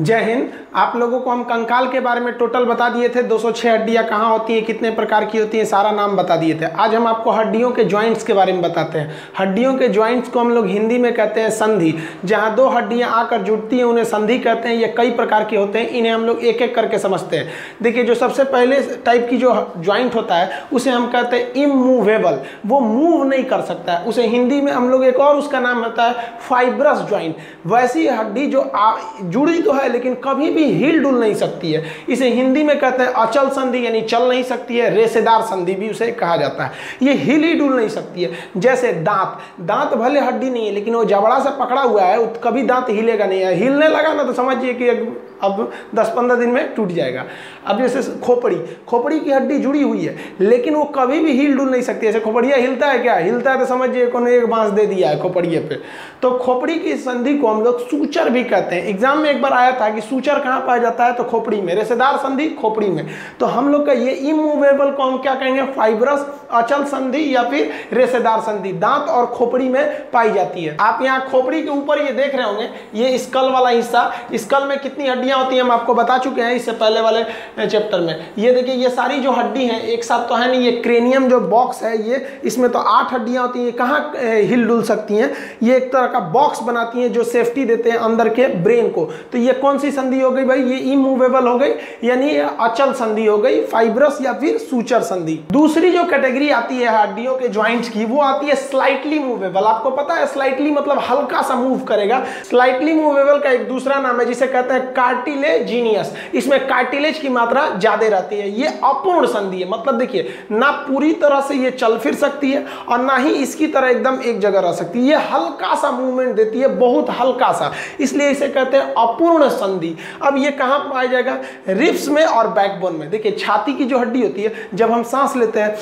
जय हिंद। आप लोगों को हम कंकाल के बारे में टोटल बता दिए थे। 206 हड्डियाँ कहाँ होती हैं, कितने प्रकार की होती हैं, सारा नाम बता दिए थे। आज हम आपको हड्डियों के जॉइंट्स के बारे में बताते हैं। हड्डियों के जॉइंट्स को हम लोग हिंदी में कहते हैं संधि। जहाँ दो हड्डियाँ आकर जुड़ती हैं, उन्हें संधि कहते हैं, ये कई प्रकार के होते हैं, इन्हें हम लोग एक एक करके समझते हैं। देखिए, जो सबसे पहले टाइप की जो ज्वाइंट होता है, उसे हम कहते हैं इमूवेबल वो मूव नहीं कर सकता है। उसे हिंदी में हम लोग एक और उसका नाम होता है फाइब्रस ज्वाइंट वैसी हड्डी जो जुड़ी तो है लेकिन कभी भी हिल डुल नहीं सकती है। इसे हिंदी में कहते हैं अचल संधि, यानी चल नहीं सकती है रेसेदार संधि भी उसे कहा जाता है। ये हिल ही डुल नहीं सकती है, जैसे दांत। दांत भले हड्डी नहीं है, लेकिन वो जबड़ा से पकड़ा हुआ है कभी दांत हिलेगा नहीं है हिलने लगा ना तो समझिए कि अब 10-15 दिन में टूट जाएगा। अब जैसे खोपड़ी खोपड़ी की हड्डी जुड़ी हुई है, लेकिन वो कभी भी हिल डुल नहीं सकती। ऐसे खोपड़िया हिलता है क्या? हिलता है तो समझिए कौन एक बाँस दे दिया है खोपड़िए पे। तो खोपड़ी की संधि को हम लोग सूचर भी कहते हैं। एग्ज़ाम में एक बार आया था कि सूचर कहाँ पाया जाता है? तो खोपड़ी में रेसेदार संधि खोपड़ी में। तो हम लोग का ये इमूवेबल को हम क्या कहेंगे? फाइब्रस अचल संधि या फिर रेसेदार संधि। दांत और खोपड़ी में पाई जाती है। आप यहाँ खोपड़ी के ऊपर ये देख रहे होंगे, ये स्कल वाला हिस्सा। स्कल में कितनी हड्डी हड्डियाँ होती हैं, हम आपको बता चुके हैं इससे पहले वाले चैप्टर में। ये देखिए, ये सारी जो हड्डी हैं, एक साथ तो है नहीं, ये क्रेनियम जो बॉक्स है, ये, इसमें तो आठ हड्डियाँ होती हैं कहाँ हिल डुल सकती हैं? ये एक तरह का बॉक्स बनाती हैं जो सेफ्टी देते हैं अंदर के ब्रेन को। तो ये कौन सी संधि हो गई भाई? ये इमूवेबल हो गई, यानी अचल संधि हो गई फाइब्रस या फिर सूचर संधि। दूसरी जो कैटेगरी आती है हड्डियों के ज्वाइंट्स की, वो आती है स्लाइटली मूवेबल आपको पता है स्लाइटली मतलब हल्का सा मूव करेगा। स्लाइटली मूवेबल का एक दूसरा नाम है, जिसे कहते हैं कार्टिलेजीनियस। इसमें कार्टिलेज की मात्रा ज़्यादा रहती है। ये अपूर्ण संधि है। मतलब देखिए, ना पूरी तरह से ये चल फिर सकती है और ना ही इसकी तरह एकदम एक जगह रह सकती है। ये हल्का सा मूवमेंट देती है, बहुत हल्का सा इसलिए इसे कहते हैं अपूर्ण संधि। अब ये कहाँ पाया जाएगा? रिप्स में और बैकबोन में। देखिए, छाती की जो हड्डी होती है, जब हम सांस लेते हैं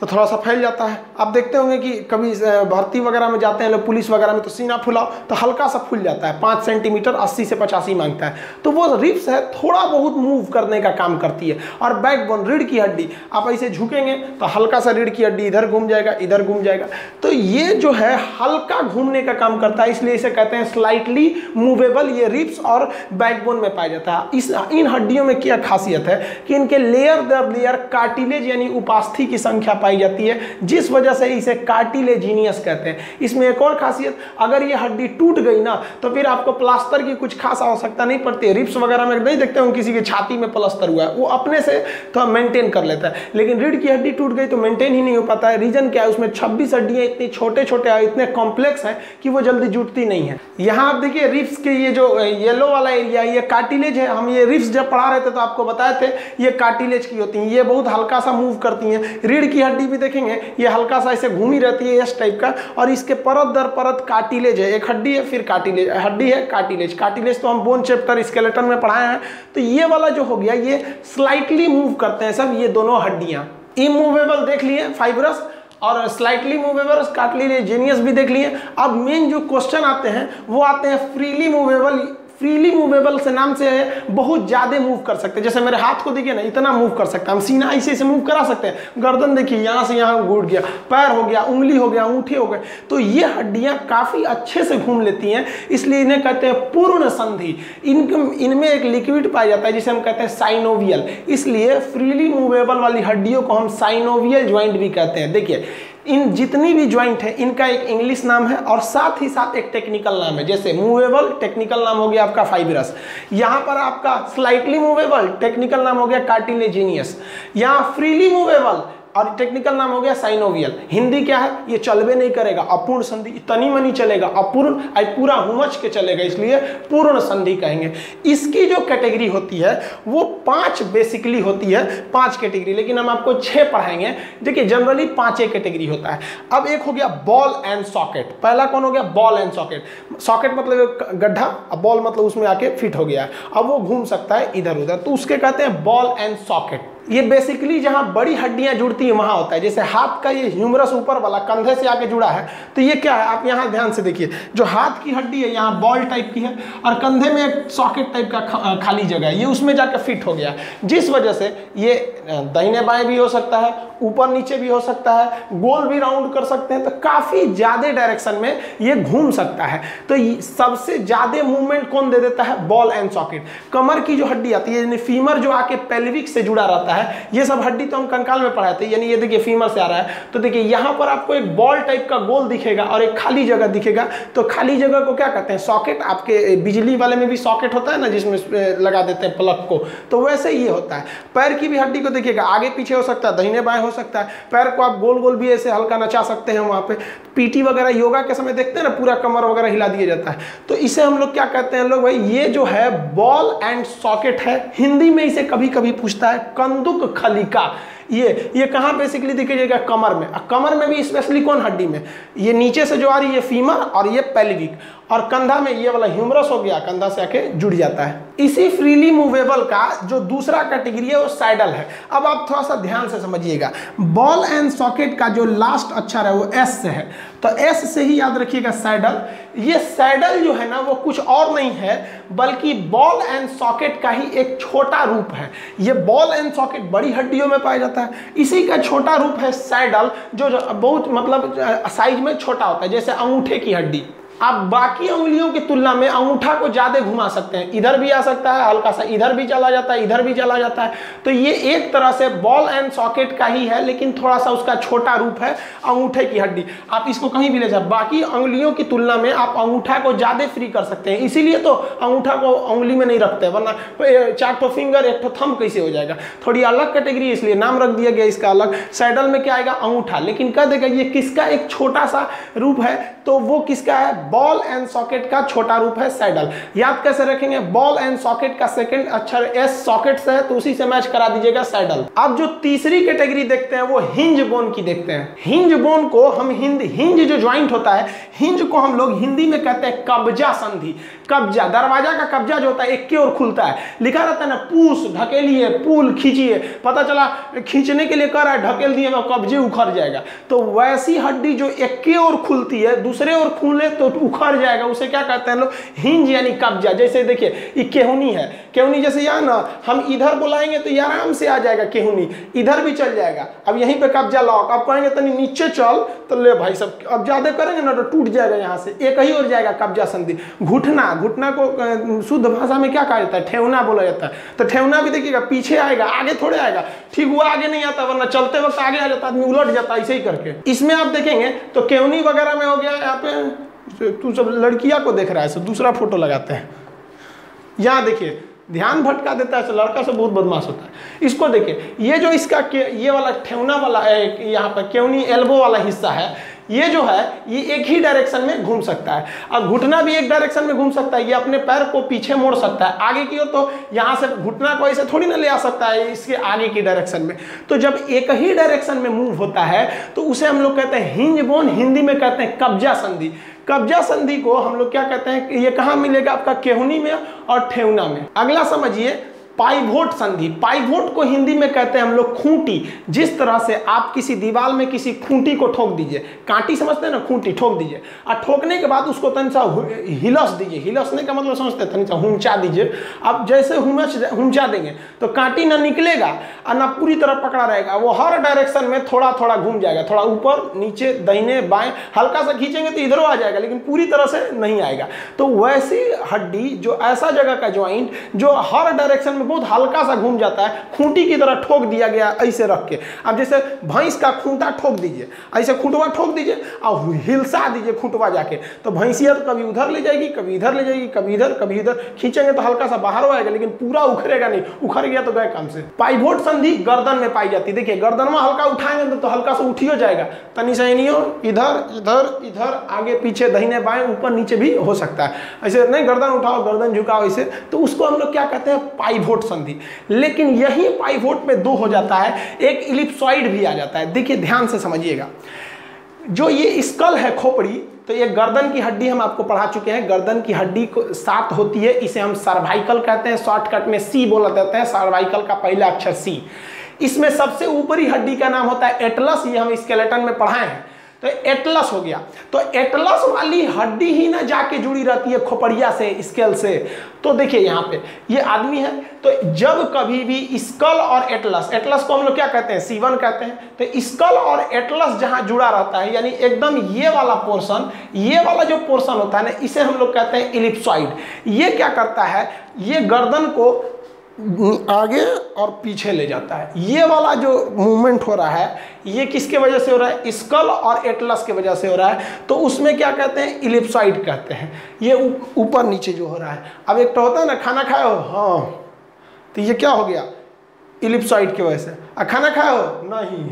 तो थोड़ा सा फैल जाता है। आप देखते होंगे कि कभी भर्ती वगैरह में जाते हैं, लोग पुलिस वगैरह में तो सीना फुलाओ तो हल्का सा फूल जाता है। पाँच सेंटीमीटर, अस्सी से पचासी माँगता है। तो वो रिप्स है, थोड़ा बहुत मूव करने का काम करती है। और बैकबोन, रीढ़ की हड्डी, आप ऐसे झुकेंगे तो हल्का सा रीढ़ की हड्डी इधर घूम जाएगा, इधर घूम जाएगा। तो ये जो है, हल्का घूमने का काम करता है, इसलिए इसे कहते हैं स्लाइटली मूवेबल ये रिप्स और बैकबोन में पाया जाता है। इस, इन हड्डियों में क्या खासियत है कि इनके लेयर दर लेयर कार्टिलेज यानी उपास्थि की संख्या पाई जाती है, जिस वजह से इसे कार्टिलेजीनियस कहते हैं। इसमें एक और खासियत, अगर ये हड्डी टूट गई ना तो फिर आपको प्लास्टर की कुछ खास आवश्यकता नहीं पड़ती रिप्स वगैरह में नहीं देखते हो किसी की छाती में प्लास्टर हुआ है, वो अपने से तो मेंटेन कर लेता है। लेकिन रीढ़ की हड्डी टूट गई तो मेंटेन ही नहीं हो पाता है। रीजन क्या है? उसमें छब्बीस हड्डियाँ इतनी छोटे छोटे इतने कॉम्प्लेक्स हैं कि वो जल्दी जुटती नहीं है। यहाँ आप देखिए रिप्स के ये जो येलो वाला एरिया ये कार्टिलेज है। हम ये रिप्स जब पढ़ा रहे थे तो आपको बताए थे, ये कार्टिलेज की होती हैं। ये बहुत हल्का सा मूव करती हैं। रीढ़ की हड्डी भी देखेंगे, ये हल्का सा ऐसे घूमी रहती है इस टाइप का, और इसके परत दर परत कार्टिलेज है एक हड्डी है, फिर कार्टिलेज हड्डी है कार्टिलेज कार्टिलेज तो हम बोन चैप्टर स्केलेटन में पढ़ाए हैं। तो ये वाला जो हो गया, ये स्लाइटली मूव करते हैं सब, ये दोनों हड्डियाँ। इमूवेबल देख लिए फाइब्रस और स्लाइटली मूवेबल कार्टिलेजेनियस भी देख लिए। अब मेन जो क्वेश्चन आते हैं, वो आते हैं फ्रीली मूवेबल फ्रीली मूवेबल से नाम से बहुत ज़्यादा मूव कर सकते हैं। जैसे मेरे हाथ को देखिए ना, इतना मूव कर सकते हैं। हम सीना ऐसे ऐसे मूव करा सकते हैं। गर्दन देखिए, यहाँ से यहाँ घूट गया। पैर हो गया, उंगली हो गया, अंगूठे हो गए। तो ये हड्डियाँ काफ़ी अच्छे से घूम लेती हैं। इसलिए इन्हें कहते हैं पूर्ण संधि। इन इनमें एक लिक्विड पाया जाता है, जिसे हम कहते हैं साइनोवियल इसलिए फ्रीली मूवेबल वाली हड्डियों को हम साइनोवियल ज्वाइंट भी कहते हैं। देखिए इन जितनी भी ज्वाइंट है, इनका एक इंग्लिश नाम है और साथ ही साथ एक टेक्निकल नाम है, जैसे मूवेबल टेक्निकल नाम हो गया आपका फाइबरस यहाँ पर आपका स्लाइटली मूवेबल टेक्निकल नाम हो गया कार्टिलेजीनियस यहाँ फ्रीली मूवेबल और टेक्निकल नाम हो गया साइनोवियल हिंदी क्या है? ये चलबे नहीं करेगा। अपूर्ण संधि तनी मनी चलेगा। अपूर्ण, आई, पूरा हुमच के चलेगा, इसलिए पूर्ण संधि कहेंगे। इसकी जो कैटेगरी होती है, वो पाँच बेसिकली होती है, पाँच कैटेगरी लेकिन हम आपको छह पढ़ाएँगे। देखिए जनरली पांचे कैटेगरी होता है। अब एक हो गया बॉल एंड सॉकेट पहला कौन हो गया? बॉल एंड सॉकेट सॉकेट मतलब गड्ढा, अब बॉल मतलब उसमें आके फिट हो गया अब वो घूम सकता है इधर उधर तो उसके कहते हैं बॉल एंड सॉकेट ये बेसिकली जहाँ बड़ी हड्डियाँ जुड़ती हैं, वहाँ होता है। जैसे हाथ का ये ह्यूमरस ऊपर वाला कंधे से आके जुड़ा है तो ये क्या है? आप यहाँ ध्यान से देखिए, जो हाथ की हड्डी है, यहाँ बॉल टाइप की है, और कंधे में एक सॉकेट टाइप का खाली जगह है। ये उसमें जाकर फिट हो गया जिस वजह से ये दहीने बाएँ भी हो सकता है, ऊपर नीचे भी हो सकता है, गोल भी राउंड कर सकते हैं तो काफ़ी ज़्यादा डायरेक्शन में ये घूम सकता है। तो सबसे ज़्यादा मूवमेंट कौन दे देता है? बॉल एंड सॉकेट कमर की जो हड्डी आती है, यानी फीमर जो आके पेल्विक से जुड़ा रहता है ये सब हड्डी तो हम कंकाल में पढ़ाए थे, यानी ये देखिए फीमर से आ रहा है। तो देखिए, यहाँ पर आपको एक बॉल टाइप का गोल दिखेगा और एक खाली जगह दिखेगा। तो खाली जगह को क्या कहते हैं? सॉकेट आपके बिजली वाले में भी सॉकेट होता है ना, जिसमें लगा देते हैं प्लग को। तो वैसे ये होता है। पैर की भी हड्डी को देखिएगा, आगे पीछे हो सकता है, दहीने बाएँ हो सकता है। पैर को आप गोल गोल भी ऐसे हल्का नचा सकते हैं वहाँ पे। पीटी वगैरह, योगा के समय देखते हैं ना, पूरा कमर वगैरह हिला दिया जाता है। तो इसे हम लोग क्या कहते हैं लोग भाई? ये जो है बॉल एंड सॉकेट है, हिंदी में इसे कभी कभी पूछता है कंदुक खलिका ये ये कहाँ बेसिकली दिखेगा कमर में? कमर में भी स्पेशली कौन हड्डी में? ये नीचे से जो आ रही है फीमर और ये पेल्विक और कंधा में ये वाला ह्यूमरस हो गया, कंधा से आके जुड़ जाता है। इसी फ्रीली मूवेबल का जो दूसरा कैटेगरी है, वो साइडल है। अब आप थोड़ा सा ध्यान से समझिएगा। बॉल एंड सॉकेट का जो लास्ट अक्षर है, वो एस से है। तो एस से ही याद रखिएगा सैडल ये सैडल जो है ना, वो कुछ और नहीं है, बल्कि बॉल एंड सॉकेट का ही एक छोटा रूप है। ये बॉल एंड सॉकेट बड़ी हड्डियों में पाया जाता है। इसी का छोटा रूप है सैडल जो, जो बहुत मतलब साइज़ में छोटा होता है जैसे अंगूठे की हड्डी। आप बाकी उंगलियों की तुलना में अंगूठा को ज़्यादा घुमा सकते हैं। इधर भी आ सकता है हल्का सा इधर भी चला जाता है, इधर भी चला जाता है। तो ये एक तरह से बॉल एंड सॉकेट का ही है, लेकिन थोड़ा सा उसका छोटा रूप है अंगूठे की हड्डी। आप इसको कहीं भी ले जाए। बाकी उंगलियों की तुलना में आप अंगूठा को ज़्यादा फ्री कर सकते हैं। इसीलिए तो अंगूठा को उंगली में नहीं रखते, वरना चार ठो फिंगर एक ठो थम कैसे हो जाएगा? थोड़ी अलग कैटेगरी इसलिए नाम रख दिया गया इसका अलग। सैडल में क्या आएगा? अंगूठा। लेकिन कह देगा ये किसका एक छोटा सा रूप है तो वो किसका है? बॉल एंड सॉकेट का छोटा रूप है सैडल याद कैसे रखेंगे? बॉल एंड सॉकेट का सेकंड अक्षर एस सॉकेट से है तो उसी से मैच करा दीजिएगा सैडल अब जो तीसरी कैटेगरी देखते हैं, वो हिंज बोन की देखते हैं। हिंज बोन को हम हिंद हिंज जो ज्वाइंट होता है हिंज को हम लोग हिंदी में कहते हैं कब्जा संधि। कब्जा, दरवाज़ा का कब्जा जो होता है, एक की ओर खुलता है। लिखा रहता है ना, पूस ढकेलिए पुल खींचिए। पता चला, खींचने के लिए कर रहा है, ढकेल दिए, कब्जे उखड़ जाएगा। तो वैसी हड्डी जो एक की ओर खुलती है, दूसरे ओर खुले तो उखड़ जाएगा, उसे क्या कहते हैं लोग? हिंज यानी कब्जा। जैसे देखिए, ये केहुनी है। केहुनी जैसे यहाँ ना, हम इधर बुलाएँगे तो ये आराम से आ जाएगा केहुनी। इधर भी चल जाएगा। अब यहीं पे कब्जा लॉक। अब कहेंगे तनी नीचे चल तो ले भाई सब, अब ज़्यादा करेंगे ना तो टूट जाएगा यहाँ से। एक ही और जाएगा कब्जा संधि। घुटना घुटना को शुद्ध भाषा में क्या कहा जाता है? ठेवना बोला जाता है। तो ठेवना भी देखिएगा, पीछे आएगा, आगे थोड़े आएगा। ठीक हुआ आगे नहीं आता, वरना चलते वक्त आगे आ जाता, आदमी उलट जाता, ऐसे ही करके। इसमें आप देखेंगे तो केवनी वगैरह में हो गया यहाँ पे। तू सब लड़किया को देख रहा है सब दूसरा फ़ोटो लगाते हैं। यहाँ देखिए, ध्यान भटका देता है लड़का से बहुत बदमाश होता है। इसको देखिए, ये जो इसका ये वाला ठेवना वाला यहाँ पर केवनी एल्बो वाला हिस्सा है ये जो है, ये एक ही डायरेक्शन में घूम सकता है। और घुटना भी एक डायरेक्शन में घूम सकता है, ये अपने पैर को पीछे मोड़ सकता है। आगे की ओर तो यहाँ से घुटना को ऐसे थोड़ी ना ले आ सकता है, इसके आगे की डायरेक्शन में। तो जब एक ही डायरेक्शन में मूव होता है तो उसे हम लोग कहते हैं हिंज बोन हिंदी में कहते हैं कब्जा संधि। कब्जा संधि को हम लोग क्या कहते हैं ये कहाँ मिलेगा? आपका केहुनी में और ठेवना में। अगला समझिए पाइवोट संधि पाइवोट को हिंदी में कहते हैं हम लोग खूंटी। जिस तरह से आप किसी दीवार में किसी खूंटी को ठोक दीजिए, कांटी समझते हैं ना, खूंटी, ठोक दीजिए। और ठोकने के बाद उसको तन हिलस दीजिए। हिलसने का मतलब समझते हैं तन सा हुंचा दीजिए। अब जैसे हुमच हुंचा देंगे तो कांटी ना निकलेगा और ना पूरी तरह पकड़ा रहेगा। वो हर डायरेक्शन में थोड़ा थोड़ा घूम जाएगा, थोड़ा ऊपर, नीचे, दहीने, बाएँ, हल्का सा खींचेंगे तो इधरों आ जाएगा, लेकिन पूरी तरह से नहीं आएगा। तो वैसी हड्डी, जो ऐसा जगह का ज्वाइंट जो हर डायरेक्शन में बहुत हल्का सा घूम जाता है, खूंटी की तरह ठोक दिया गया ऐसे रख के। अब जैसे भैंस का खूंटा ठोक दीजिए, ऐसे खूंटवा ठोक दीजिए और हिलसा दीजिए खूंटवा जाके तो भैंसिया तो कभी उधर ले जाएगी, कभी इधर ले जाएगी, कभी इधर कभी इधर। खींचेंगे तो हल्का सा बाहर आएगा, लेकिन पूरा उखड़ेगा नहीं। उखड़ गया तो गए काम से। पाइवोट संधि गर्दन में पाई जाती है। देखिए, गर्दन में हल्का उठाएँगे तो हल्का सा उठियो जाएगा। तनी से इधर इधर इधर, आगे, पीछे, दहीने बाएँ, ऊपर, नीचे भी हो सकता है। ऐसे नहीं, गर्दन उठाओ, गर्दन झुकाओ ऐसे। तो उसको हम लोग क्या कहते हैं? पाइवोट संधि। लेकिन यही पाइवोट में दो हो जाता है, एक इलिप्सॉइड भी आ जाता है। देखिए, ध्यान से समझिएगा। जो ये स्कल है खोपड़ी तो ये गर्दन की हड्डी हम आपको पढ़ा चुके हैं। गर्दन की हड्डी को सात होती है, इसे हम सर्वाइकल कहते हैं। शॉर्टकट में सी बोला जाता है, सर्वाइकल का पहला अक्षर सी। इसमें सबसे ऊपरी हड्डी का नाम होता है एटलस, ये हम स्केलेटन में पढ़ाए हैं। तो एटलस हो गया। तो एटलस वाली हड्डी ही ना जाके जुड़ी रहती है खोपड़िया से, स्केल से। तो देखिए यहाँ पे, ये आदमी है तो जब कभी भी स्कल और एटलस एटलस को हम लोग क्या कहते हैं? सीवन कहते हैं। तो स्कल और एटलस जहाँ जुड़ा रहता है, यानी एकदम ये वाला पोर्शन, ये वाला जो पोर्शन होता है ना, इसे हम लोग कहते हैं इलिप्सॉइड। ये क्या करता है? ये गर्दन को आगे और पीछे ले जाता है। ये वाला जो मूवमेंट हो रहा है, ये किसके वजह से हो रहा है? स्कल और एटलस के वजह से हो रहा है। तो उसमें क्या कहते हैं? इलिप्साइड कहते हैं। ये ऊपर नीचे जो हो रहा है। अब एक तो होता है ना, खाना खाए हो। हाँ तो ये क्या हो गया? इलिप्साइड की वजह से। खाना खाए हो नहीं।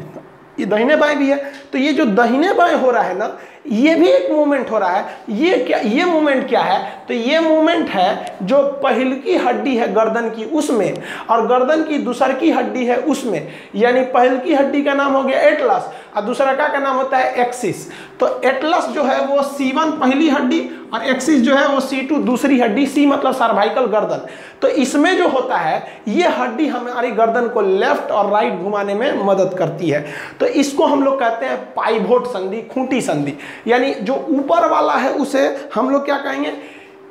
ये दहीने बाएँ भी है। तो ये जो दहीने बाएँ हो रहा है ना ये भी एक मूवमेंट हो रहा है। ये क्या ये मूवमेंट क्या है? तो ये मूवमेंट है जो पहल की हड्डी है गर्दन की उसमें और गर्दन की दूसर की हड्डी है उसमें। यानी पहल की हड्डी का नाम हो गया एटलस और दूसरा का, का नाम होता है एक्सिस तो एटलस जो है वो सी पहली हड्डी और एक्सिस जो है वो सी टू दूसरी हड्डी सी मतलब सर्वाइकल गर्दन। तो इसमें जो होता है ये हड्डी हमारी गर्दन को लेफ़्ट और राइट घुमाने में मदद करती है। तो इसको हम लोग कहते हैं पाइवोट संधि खूंटी संधि। यानी जो ऊपर वाला है उसे हम लोग क्या कहेंगे?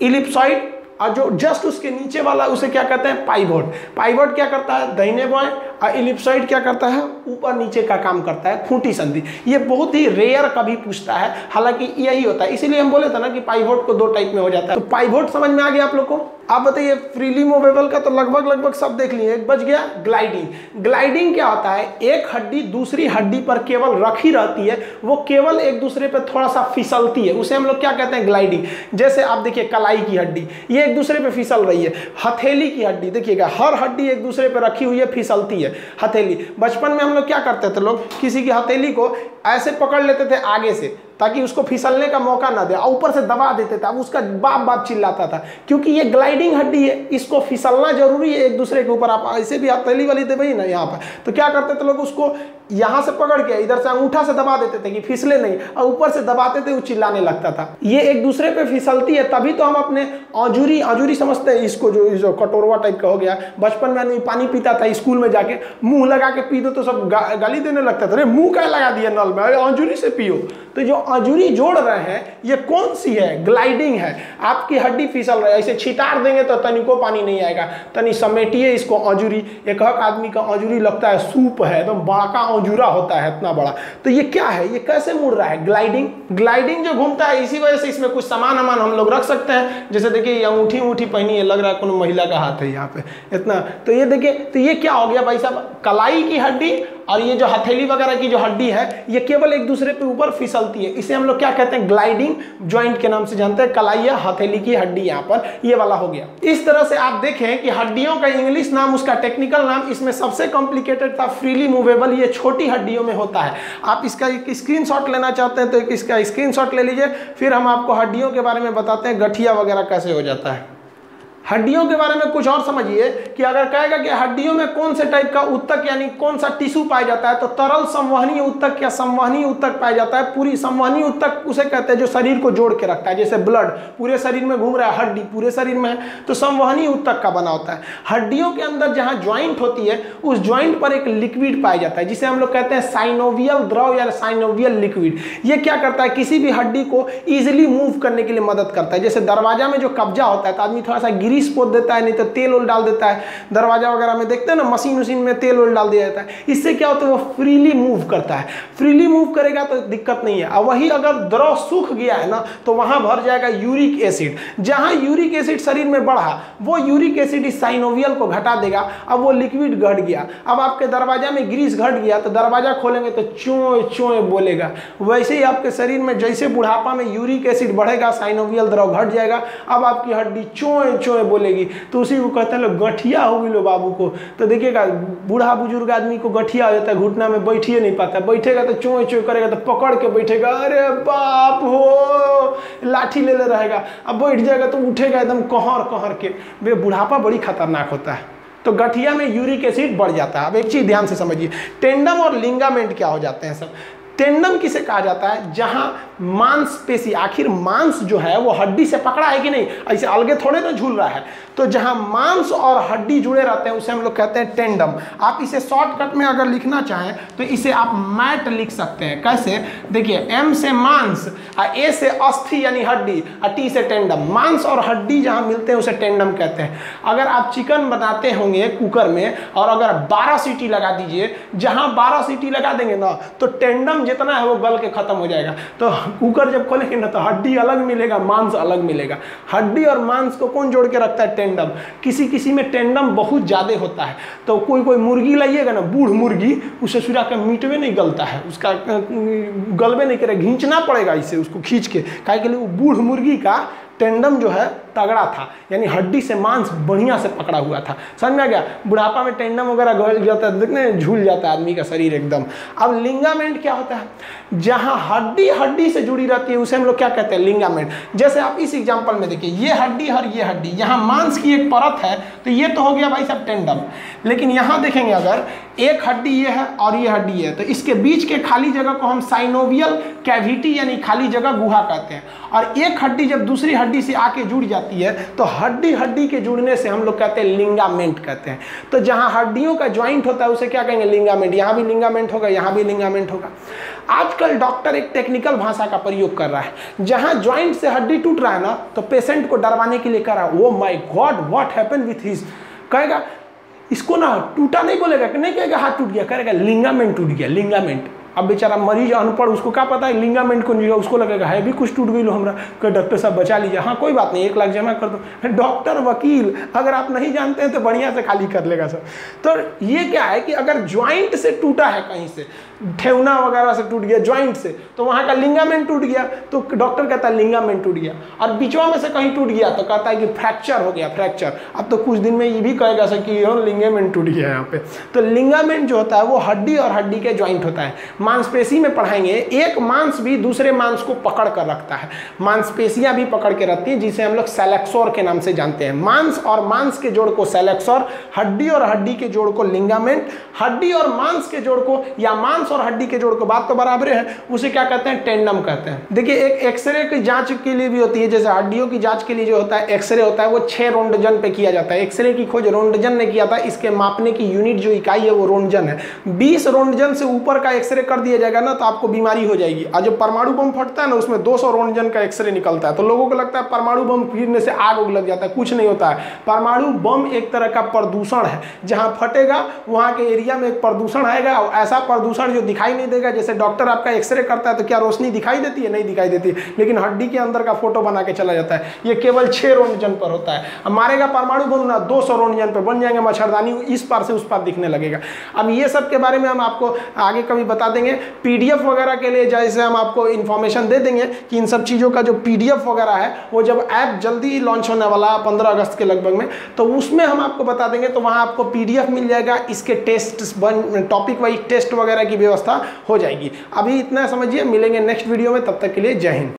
इलिप्सॉइड, और जो जस्ट उसके नीचे वाला उसे क्या कहते हैं? पाइवोट। पाइवोट क्या करता है? दहीने बाएँ इलिप्सॉइड क्या करता है? ऊपर नीचे का काम करता है, खूंटी संधि। ये बहुत ही रेयर कभी पूछता है, हालाँकि यही होता है। इसीलिए हम बोले थे ना कि पाइवोट को दो टाइप में हो जाता है। तो पाइवोट समझ में आ गया आप लोग को? आप बताइए फ्रीली मूवेबल का तो लगभग लगभग सब देख लिए। एक बच गया ग्लाइडिंग ग्लाइडिंग क्या होता है? एक हड्डी दूसरी हड्डी पर केवल रखी रहती है। वो केवल एक दूसरे पर थोड़ा सा फिसलती है। उसे हम लोग क्या कहते हैं? ग्लाइडिंग जैसे आप देखिए, कलाई की हड्डी। ये एक दूसरे पे फिसल रही है। हथेली की हड्डी। देखिएगा, हर हड्डी एक दूसरे पर रखी हुई है, फिसलती है। हथेली। बचपन में हम लोग क्या करते थे लोग? किसी की हथेली को ऐसे पकड़ लेते थे आगे से। ताकि उसको फिसलने का मौका ना दे। ऊपर से दबा देते थे। अब उसका बाप बाप चिल्लाता था। क्योंकि ये ग्लाइडिंग हड्डी है इसको फिसलना ज़रूरी है एक दूसरे के ऊपर। आप ऐसे भी हथेली वाली दे ना यहाँ पर। तो क्या करते थे लोग उसको यहाँ से पकड़ के इधर से अंगूठा से दबा देते थे कि फिसले नहीं। और ऊपर से दबाते थे वो चिल्लाने लगता था। ये एक दूसरे पे फिसलती है तभी तो हम अपने औजूरी औजूरी समझते हैं इसको जो जो कटोरवा टाइप का हो गया। बचपन में आदमी पानी पीता था स्कूल में जाके। मुँह लगा के पी दो तो सब गा, गाली देने लगता था। अरे मुँह क्या लगा दिया नल में? औजूरी से पियो। तो जो अजूरी जोड़ रहे हैं, ये कौन सी है? ग्लाइडिंग है। आपकी हड्डी फिसल रही है ऐसे छिटार देंगे तो तनिको पानी नहीं आएगा। तनी समेटिए इसको अजूरी। एक हक आदमी का अजूरी लगता है, सूप है, एकदम बड़ा का अजूरा होता है, इतना बड़ा। तो ये क्या है? ये कैसे मुड़ रहा है? ग्लाइडिंग ग्लाइडिंग जो घूमता है, इसी वजह से इसमें कुछ सामान अमान हम लोग रख सकते हैं। जैसे देखिए, ये अंगूठी अंगूठी पहनी है, लग रहा है कोनो महिला का हाथ है यहाँ पे। इतना। तो ये देखिए तो ये क्या हो गया भाई साहब? कलाई की हड्डी और ये जो हथेली वगैरह की जो हड्डी है, ये केवल एक दूसरे पे ऊपर फिसलती है। इसे हम लोग क्या कहते हैं? ग्लाइडिंग ज्वाइंट के नाम से जानते हैं। कलाइया हथेली की हड्डी यहाँ पर, ये वाला हो गया। इस तरह से आप देखें कि हड्डियों का इंग्लिश नाम, उसका टेक्निकल नाम, इसमें सबसे कॉम्प्लिकेटेड था फ्रीली मूवेबल ये छोटी हड्डियों में होता है। आप इसका एक स्क्रीन लेना चाहते हैं तो इसका स्क्रीन ले लीजिए। फिर हम आपको हड्डियों के बारे में बताते हैं, गठिया वगैरह कैसे हो जाता है। हड्डियों के बारे में कुछ और समझिए कि अगर कहेगा कि हड्डियों में कौन से टाइप का उत्तक यानी कौन सा टिश्यू पाया जाता है तो तरल संवहनीय उत्तक या संवहनीय उत्तक पाया जाता है। पूरी संवहनीय उत्तक उसे कहते हैं जो शरीर को जोड़ के रखता है, जैसे ब्लड पूरे शरीर में घूम रहा है, हड्डी पूरे शरीर में है तो संवहनीय उत्तक का बना होता है। हड्डियों के अंदर जहाँ ज्वाइंट होती है, उस ज्वाइंट पर एक लिक्विड पाया जाता है, जिसे हम लोग कहते हैं साइनोवियल द्रव या साइनोवियल लिक्विड ये क्या करता है? किसी भी हड्डी को ईजिली मूव करने के लिए मदद करता है। जैसे दरवाज़ा में जो कब्जा होता है तो आदमी थोड़ा सा गिर ग्रीस पोत देता है, नहीं तो तेल उल डाल देता है। दरवाज़ा वगैरह में देखते हैं ना मशीन वशीन में तेल उल डाल दिया जाता है। इससे क्या होता है, वो फ्रीली मूव करता है। फ्रीली मूव करेगा तो दिक्कत नहीं है। और वही अगर द्रव सूख गया है ना तो वहाँ भर जाएगा यूरिक एसिड जहाँ यूरिक एसिड शरीर में बढ़ा, वो यूरिक एसिड इस साइनोवियल को घटा देगा। अब वो लिक्विड घट गया। अब आपके दरवाज़ा में ग्रीस घट गया तो दरवाज़ा खोलेंगे तो चोए चोए बोलेगा। वैसे ही आपके शरीर में जैसे बुढ़ापा में यूरिक एसिड बढ़ेगा साइनोवियल द्रव घट जाएगा। अब आपकी हड्डी चोए चोए में बोलेगी। तो उसी को कहते हैं लोग गठिया हो लो बाबू को। तो देखिएगा, बूढ़ा बुज़ुर्ग आदमी को गठिया हो जाता है, घुटना में बैठिए नहीं पाता। बैठेगा तो चोए चोए करेगा तो पकड़ के बैठेगा। अरे बाप हो! लाठी ले ले रहेगा। अब बैठ जाएगा तो उठेगा एकदम कहर कहर के। वे बुढ़ापा बड़ी खतरनाक होता है। तो गठिया में यूरिक एसिड बढ़ जाता है। अब एक चीज़ ध्यान से समझिए, टेंडम और लिंगामेंट क्या हो जाते हैं सब? टेंडम किसे कहा जाता है? जहाँ मांसपेशी, आखिर मांस जो है, वो हड्डी से पकड़ा है कि नहीं? ऐसे अलगे थोड़े ना झूल रहा है। तो जहाँ मांस और हड्डी जुड़े रहते हैं, उसे हम लोग कहते हैं टेंडम आप इसे शॉर्टकट में अगर लिखना चाहें तो इसे आप मैट लिख सकते हैं। कैसे? देखिए एम से मांस और ए से अस्थि, यानी हड्डी और टी से टेंडम मांस और हड्डी जहाँ मिलते हैं, उसे टेंडम कहते हैं। अगर आप चिकन बनाते होंगे कुकर में, और अगर 12 सीटी लगा दीजिए, जहाँ 12 सीटी लगा देंगे ना तो टेंडम जितना है वो गल के खत्म हो जाएगा। तो कुकर जब खोलेंगे ना तो हड्डी अलग मिलेगा, मांस अलग मिलेगा। हड्डी और मांस को कौन जोड़ के रखता है? टेंडम। किसी किसी में टेंडम बहुत ज़्यादा होता है। तो कोई कोई मुर्गी लाइएगा ना, बूढ़ मुर्गी, उसे सुरा का मीटवे नहीं गलता है। उसका गलबे नहीं करेगा घींचना पड़ेगा इसे उसको खींच के। कहे के लिए वो बूढ़ मुर्गी का टेंडम जो है तगड़ा था, यानी हड्डी से मांस बढ़िया से पकड़ा हुआ था। समझ में आ गया? बुढ़ापा में टेंडम वगैरह गल जाता है, देखने झूल जाता है आदमी का शरीर एकदम। अब लिंगामेंट क्या होता है? जहाँ हड्डी हड्डी से जुड़ी रहती है, उसे हम लोग क्या कहते हैं? लिंगामेंट। जैसे आप इस एग्ज़ाम्पल में देखिए, ये हड्डी और ये हड्डी। यहाँ मांस की एक परत है तो ये तो हो गया भाई साहब टेंडम। लेकिन यहाँ देखेंगे अगर, एक हड्डी ये है और ये हड्डी है तो इसके बीच के खाली जगह को हम साइनोवियल कैविटी यानी खाली जगह गुहा कहते हैं। और एक हड्डी जब दूसरी हड्डी से आके जुड़ जाती है तो हड्डी हड्डी के जुड़ने से हम लोग कहते हैं लिंगामेंट कहते हैं। तो जहाँ हड्डियों का ज्वाइंट होता है, उसे क्या कहेंगे? लिंगामेंट। यहाँ भी लिंगामेंट होगा, यहाँ भी लिंगामेंट होगा। आजकल डॉक्टर एक टेक्निकल भाषा का प्रयोग कर रहा है। जहाँ ज्वाइंट से हड्डी टूट रहा है ना तो पेशेंट को डरवाने के लिए कर रहा है ओ my god what happen with his कहेगा, इसको ना टूटा नहीं बोलेगा नहीं? कहेगा हाथ टूट गया। कहेगा, लिंगामेंट टूट गया, लिंगामेंट। अब बेचारा मरीज़ अनपढ़ उसको क्या पता है, लिंगामेंट कौन जगह उसको लगेगा, है भी कुछ टूट गई लो हमारा कि डॉक्टर साहब बचा लीजिए। हाँ कोई बात नहीं, एक लाख जमा कर दो। डॉक्टर, वकील, अगर आप नहीं जानते हैं तो बढ़िया से खाली कर लेगा सर। तो ये क्या है कि अगर ज्वाइंट से टूटा है कहीं से, ठेवना वगैरह से टूट गया ज्वाइंट से तो वहाँ का लिंगामेंट टूट गया तो डॉक्टर कहता है, लिंगामेंट टूट गया। और बिचवा में से कहीं टूट गया तो कहता है कि फ्रैक्चर हो गया फ्रैक्चर अब तो कुछ दिन में ये भी कहेगा सर कि लिंगामेंट टूट गया यहाँ पे। तो लिंगामेंट जो होता है, वो हड्डी और हड्डी के ज्वाइंट होता है। मांसपेशी में पढ़ाएँगे, एक मांस भी दूसरे मांस को पकड़ कर रखता है। मांसपेशियाँ भी पकड़ के रखती हैं, जिसे हम लोग सेलेक्सोर के नाम से जानते हैं। मांस और मांस के जोड़ को सेलेक्सोर, हड्डी और हड्डी के जोड़ को लिंगामेंट, हड्डी और मांस के जोड़ को, या मांस और हड्डी के जोड़ को बात तो बराबर है, उसे क्या कहते हैं? टेंडम कहते हैं। देखिए, एक एक्सरे की जाँच के लिए भी होती है, जैसे हड्डियों की जाँच के लिए जो होता है, एक्सरे होता है, वो छह रोंडजन पे किया जाता है। एक्सरे की खोज रोंडजन ने किया था, इसके मापने की यूनिट जो इकाई है, वो रोंडजन है। बीस रोंडजन से ऊपर का एक्सरे कर दिया जाएगा ना तो आपको बीमारी हो जाएगी। और जब परमाणु बम फटता है ना, उसमें 200 रोंडजन का एक्सरे निकलता है। तो लोगों को लगता है परमाणु बम गिरने से आग उग लग जाता है, कुछ नहीं होता है। परमाणु बम एक तरह का प्रदूषण है, जहाँ फटेगा, वहाँ के एरिया में एक प्रदूषण आएगा, और ऐसा प्रदूषण जो दिखाई नहीं देगा, जैसे डॉक्टर आपका एक्सरे करता है तो क्या रोशनी दिखाई देती है? नहीं दिखाई देती। लेकिन हड्डी के अंदर का फ़ोटो बना के चला जाता है। ये केवल छह रोंडजन पर होता है। मारेगा परमाणु बम ना, दो सौ रोंडजन पर बन जाएँगे, मच्छरदानी इस पार से उस पार दिखने लगेगा। अब ये सब के बारे में हम आपको आगे कभी बता देंगे। पीडीएफ वगैरह के लिए जैसे हम आपको इन्फॉर्मेशन दे देंगे कि इन सब चीज़ों का जो पीडीएफ वगैरह है, वो जब ऐप जल्दी लॉन्च होने वाला है पंद्रह अगस्त के लगभग में तो उसमें हम आपको बता देंगे तो वहाँ आपको पीडीएफ मिल जाएगा, इसके टेस्ट बन टॉपिक वाइज टेस्ट वगैरह की व्यवस्था हो जाएगी। अभी इतना समझिए, मिलेंगे नेक्स्ट वीडियो में, तब तक के लिए जय हिंद।